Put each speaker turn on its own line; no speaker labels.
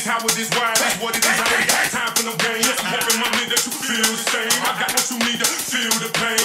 is how it is, why that's what it is. I ain't got time for no games. I'm hoping my nigga to feel the same. I got what you need to feel the pain.